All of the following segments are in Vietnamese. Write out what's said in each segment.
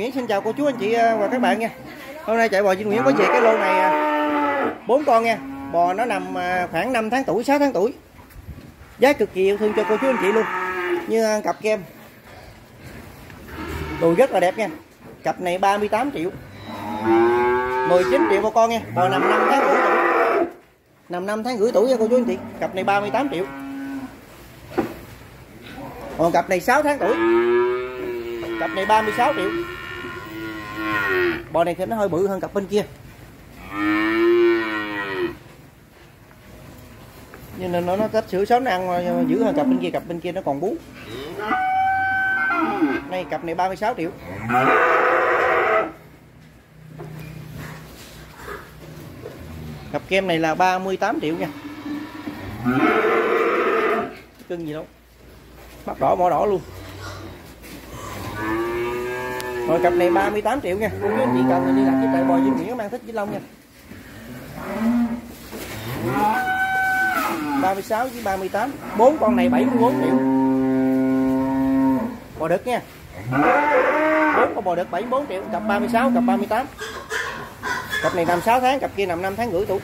Nguyễn. Xin chào cô chú anh chị à, và các bạn nha. Hôm nay chạy bò Vinh Nguyễn có chị cái lô này à, bốn con nha. Bò nó nằm à, khoảng 5 tháng tuổi, 6 tháng tuổi. Giá cực kỳ yêu thương cho cô chú anh chị luôn. Như cặp kem. Đồ rất là đẹp nha. Cặp này 38 triệu. 19 triệu một con nha. Bò nằm 5 tháng rưỡi tuổi. Nằm 5 tháng rưỡi tuổi nha cô chú anh chị. Cặp này 38 triệu. Còn cặp này 6 tháng tuổi. Cặp này 36 triệu. Bò này thì nó hơi bự hơn cặp bên kia. Cho nên nó nó kết sữa sớm nó ăn giữ hơn cặp bên kia, cặp bên kia nó còn bú. Này cặp này 36 triệu. Cặp kem này là 38 triệu nha. Cưng gì đâu. Mắt đỏ, mỏ đỏ luôn rồi cặp này 38 triệu nha. Cô chú anh chị cần thì đi đặt với tại bò Vinh Nguyễn mang thích Vĩnh Long nha. 36 với 38 bốn con này 74 triệu. Bò đực nha. Bốn con bò đực 74 triệu. Cặp 36 cặp 38 cặp này nằm 6 tháng, cặp kia nằm 5 tháng rưỡi tuổi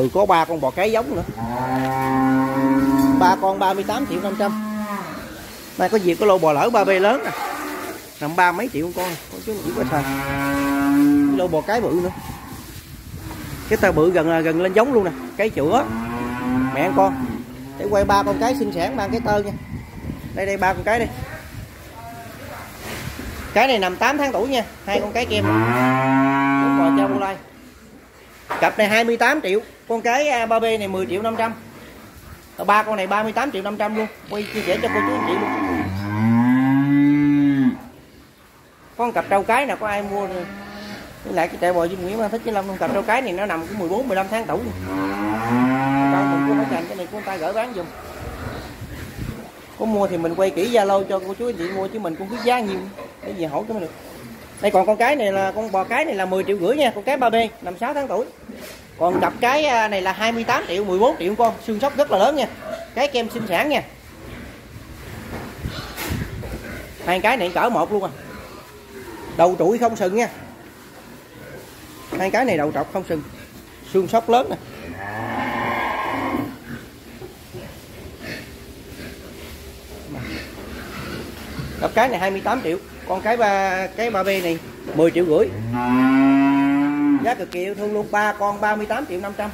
ừ có ba con bò cái giống nữa. Ba con 38 triệu 500 đây có gì có lô bò lỡ ba b lớn nè. Nằm ba mấy triệu con con chứ chỉ có sao lô bò cái bự nữa. Cái tơ bự gần gần lên giống luôn nè, cái chữa. Mẹ con. Để quay ba con cái sinh sản mang cái tơ nha. Đây đây, ba con cái đây cái này nằm 8 tháng tuổi nha, hai con cái kem bốn bò trao lai cặp này 28 triệu, con cái à, A3B này 10 triệu 500 ba con này 38 triệu 500 luôn. Quay chia sẻ cho cô chú anh chị luôn. Con cặp trâu cái nào có ai mua rồi với lại cái trại bò Duy Nguyễn mà thích với Long con cặp trâu cái này nó nằm cũng 14 15 tháng tuổi trâu mình cũng phải dành cái này của người ta gửi bán dùm có mua thì mình quay kỹ Zalo cho cô chú anh chị, mua chứ mình cũng biết giá nhiều. Để gì hỏi cho mới được đây, còn con cái này là con bò cái này là 10 triệu rưỡi nha, con cái 3B năm 6 tháng tuổi. Còn cặp cái à, này là 28 triệu 14 triệu con, xương sóc rất là lớn nha. Cái kem sinh sản nha. Hai cái này cỡ một luôn à. Đầu trụi không sừng nha. Hai cái này đầu trọc không sừng. Xương sóc lớn nè. Cặp cái này 28 triệu, con cái ba cái ba b này 10 triệu rưỡi. Giá cực kỳ yêu thương luôn, ba con 38 triệu 500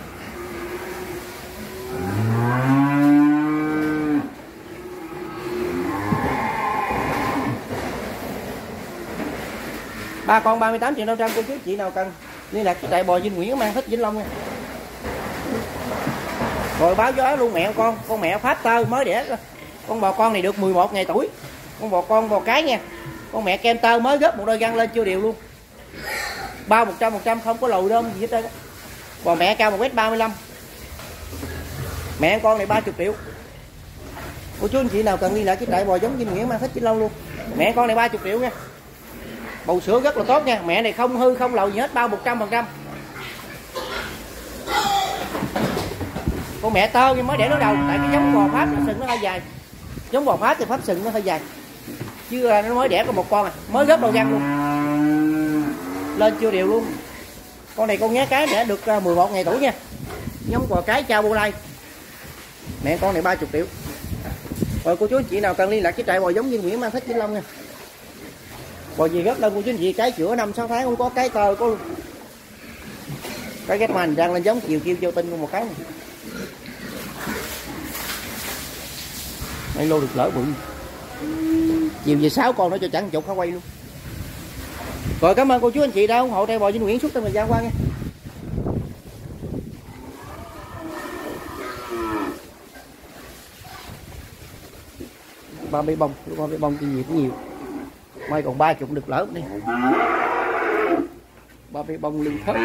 ba con 38 triệu 500 cô chú chị nào cần liên lạc với đại bò Vinh Nguyễn mang thích Vĩnh Long nha. Rồi báo gió luôn mẹ con con mẹ pháp tơ mới đẻ. Con bò con này được 11 ngày tuổi con bò con bò cái nha. Con mẹ kem tơ mới gấp một đôi găng lên chưa đều luôn. Bao một trăm một trăm, không có lồi đâu gì hết trơn bò mẹ cao một mét ba mươi lăm. Mẹ con này 30 triệu. Cô chú anh chị nào cần đi lại cái trại bò giống Vinh nghĩa mang thích chỉ lâu luôn. Mẹ con này 30 triệu nha. Bầu sữa rất là tốt nha. Mẹ này không hư, không lậu gì hết, bao một trăm phần trăm. Con mẹ tơ nhưng mới để nó đầu. Tại cái giống bò pháp sừng nó hơi dài. Giống bò pháp thì pháp sừng nó hơi dài chứ à, nó mới đẻ có một con à. Mới gấp đầu răng luôn. Lên chưa đều luôn. Con này con nhé, cái đẻ được à, 11 ngày tuổi nha. Giống bò cái trao bô lai. Mẹ con này 30 triệu. Rồi cô chú anh chị nào cần liên lạc với trại bò giống như Nguyễn mang thích Vĩnh Long nha. Bò gì gấp đâu cô chú anh chị, cái chữa năm sáu tháng không có, cái tơ có luôn cái ghép màn đang lên giống chiều kêu vô tinh một cái này. đây lô được lỡ bự chiều về sáu con nó cho chẳng chục khá quay luôn. Rồi cảm ơn cô chú anh chị đã ủng hộ trai bò Vinh Nguyễn suốt trong thời gian qua nha. Ba bê bông, ba bê bông cái gì cũng nhiều. May còn ba chục được lỡ đi. Ba bê bông lưng thớt